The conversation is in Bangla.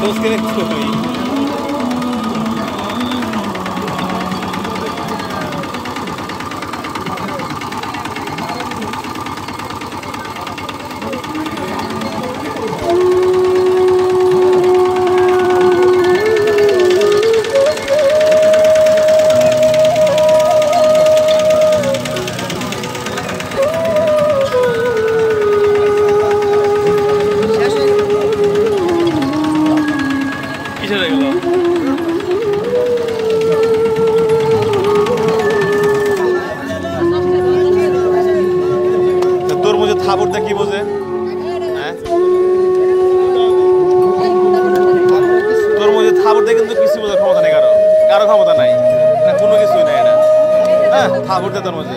ドスケネクストといい。থাবরটা কি বোঝে? হ্যাঁ? তোর মধ্যে থাবরটা কিন্তু কিছু বোঝার ক্ষমতা নেই কারও। কারও ক্ষমতা নাই। কোনো কিছুই নাই এটা। হ্যাঁ থাবরটা তোর মধ্যে।